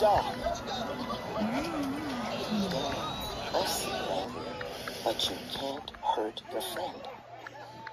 dog. I see right but you can't hurt your friend.